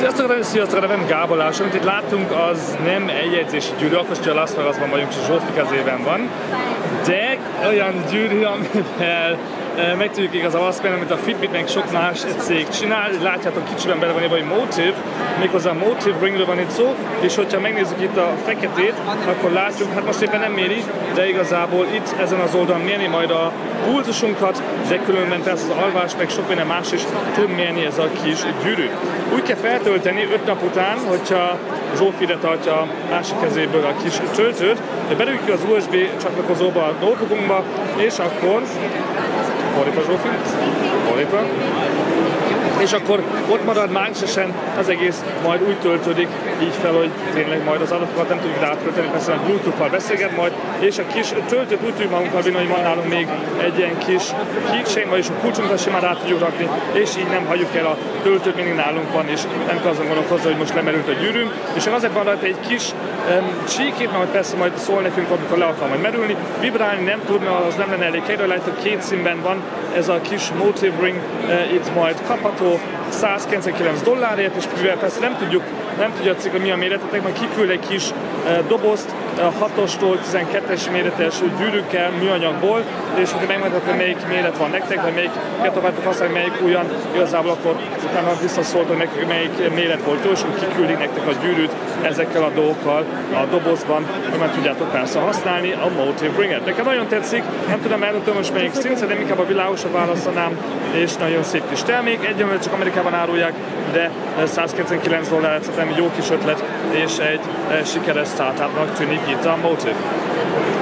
Sziasztok, sziasztok, a nevem Gábor László, amit itt láttunk, az nem eljegyzési gyűrű, akkor csak Las Vegasban vagyunk, és Zsófi kezében van, de olyan gyűrű, amivel meg tudjuk igazából azt mondani, amit a Fitbit meg sok más cég csinál. Látjátok, kicsiben bele van egy Motive, méghozzá Motive Ringről van itt szó, és hogyha megnézzük itt a feketét, akkor látjuk, hát most éppen nem méri, de igazából itt ezen az oldalon mérni majd a pulzusunkat, de különben persze az alvás, meg sok minden más is tud mérni ez a kis gyűrű. Úgy kell feltölteni 5 nap után, hogyha Zsófi ide tartja a másik kezéből a kis töltőt, de belőjük az USB csatlakozóba a notebookunkba, és akkor On n'est pas joué au foot On n'est pas. És akkor ott marad mágnesesen az egész, majd úgy töltődik így fel, hogy tényleg majd az adatokat nem tudjuk átölteni, persze a Bluetooth-val beszélget majd, és a kis töltőt úgy tudjuk magunkkal vinni, hogy van nálunk még egy ilyen kis keychain, vagyis a kulcsunkat simán át tudjuk rakni, és így nem hagyjuk el a töltőt, mindig nálunk van, és nem kell azon gondolkozni, hogy most lemerült a gyűrűnk, és azért van rajta egy kis um, csíkét, mert persze majd szól nekünk, amikor le akar majd merülni, vibrálni nem tud, mert az nem lenne elég. Helyre, lehet, két színben van ez a kis Motive Ring, uh, itt majd kapható, 199 dollárért, és mivel persze nem tudjuk, nem tudja a cég, hogy mi a méretetek, majd kiküld egy kis uh, dobozt, 6-ostól 12-es méretes gyűrűkkel, műanyagból, és hogyha hogy melyik méret van nektek, vagy melyik akartok használni, melyik újan, igazából akkor utána visszaszóltok nekik, melyik méret volt jó, és akkor kiküldik nektek a gyűrűt ezekkel a dolgokkal a dobozban, hogy már tudjátok persze használni a Motive Ringet. Nekem nagyon tetszik, nem tudom eldöntöm most melyik szint, de inkább a világosabb választanám, és nagyon szép kis termék. Egyelőre csak Amerikában árulják, de 199 dollár szerintem jó kis ötlet, és egy sikeres startupnak tűnik It's our motive.